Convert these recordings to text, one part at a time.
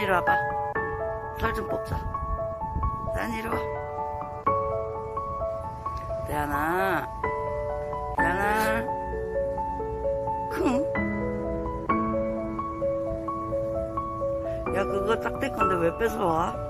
이리 와봐. 살좀 뽑자. 난 이리 와. 대하나, 대하나, 쿵. 야, 그거 짝대 건데 왜 뺏어와?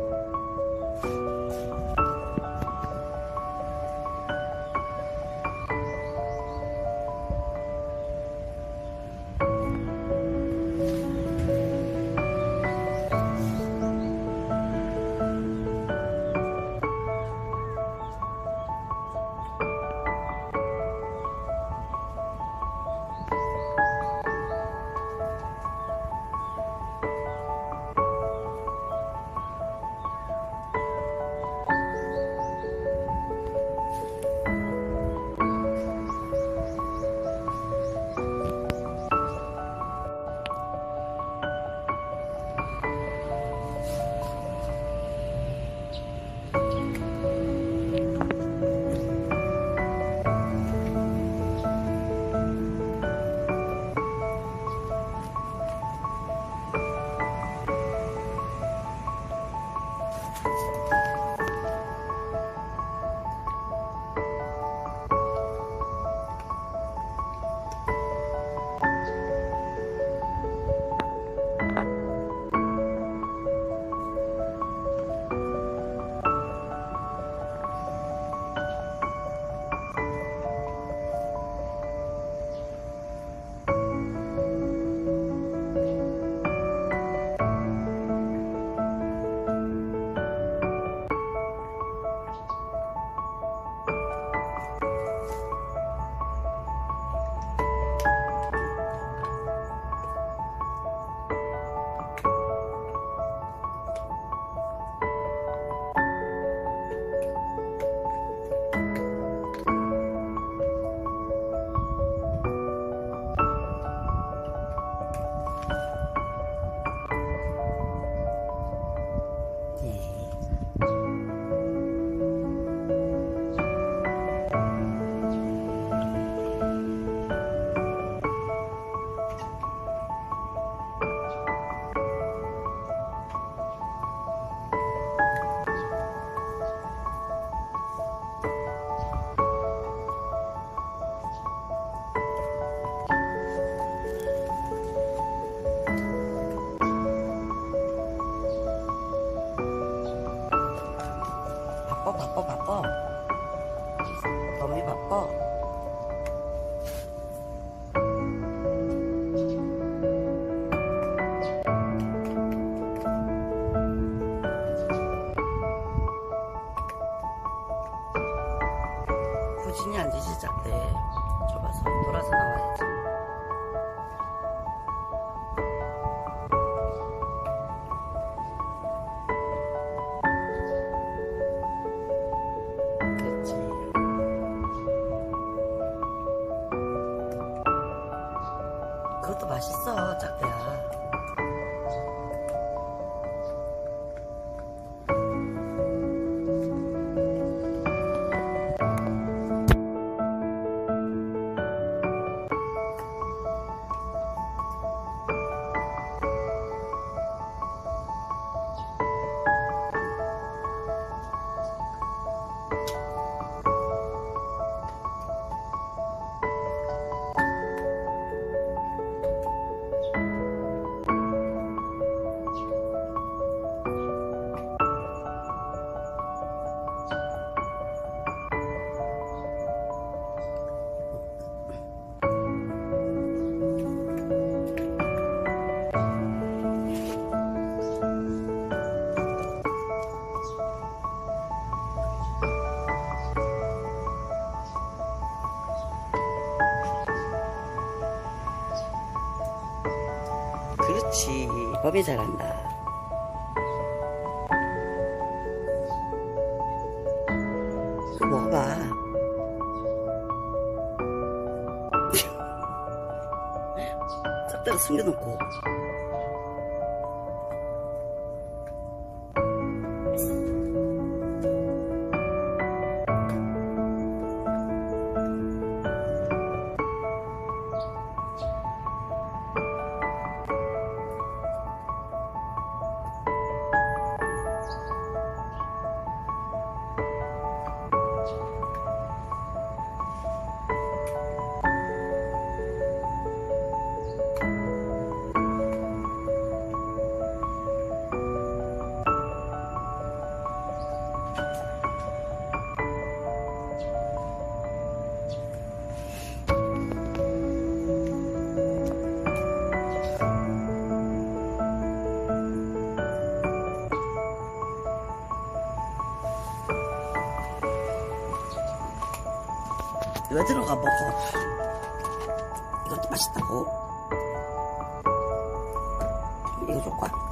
바빠 바빠 바빠 범이 바빠 안 되지 작대. 좁아서 돌아서 나와야지 법이 잘한다. 먹어봐. 싹다 숨겨놓고. 왜 들어가 먹어? 이것도 맛있다고? 이거 줄까?